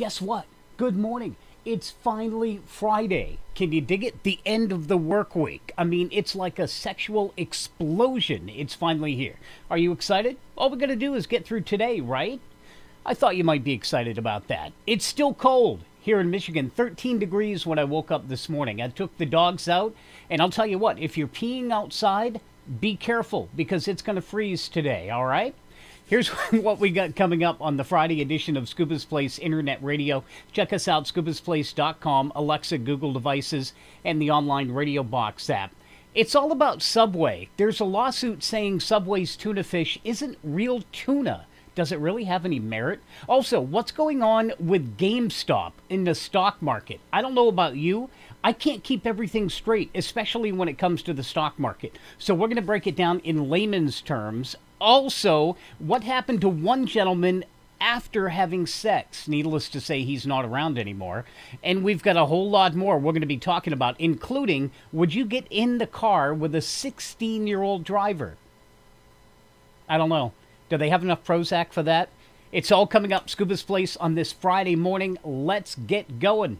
guess what? Good morning. It's finally Friday. Can you dig it? The end of the work week. I mean, it's like a sexual explosion. It's finally here. Are you excited? All we got to do is get through today, right? I thought you might be excited about that. It's still cold here in Michigan, 13 degrees when I woke up this morning. I took the dogs out, and I'll tell you what, if you're peeing outside, be careful because it's going to freeze today, all right? Here's what we got coming up on the Friday edition of Scooba's Place Internet Radio. Check us out, scoobasplace.com, Alexa, Google devices, and the online radio box app. It's all about Subway. There's a lawsuit saying Subway's tuna fish isn't real tuna. Does it really have any merit? Also, what's going on with GameStop in the stock market? I don't know about you. I can't keep everything straight, especially when it comes to the stock market. So, we're going to break it down in layman's terms also, what happened to one gentleman after having sex? Needless to say, he's not around anymore. And we've got a whole lot more we're going to be talking about, including would you get in the car with a 16 year old driver? I don't know. Do they have enough Prozac for that? It's all coming up, Scooba's Place, on this Friday morning. Let's get going.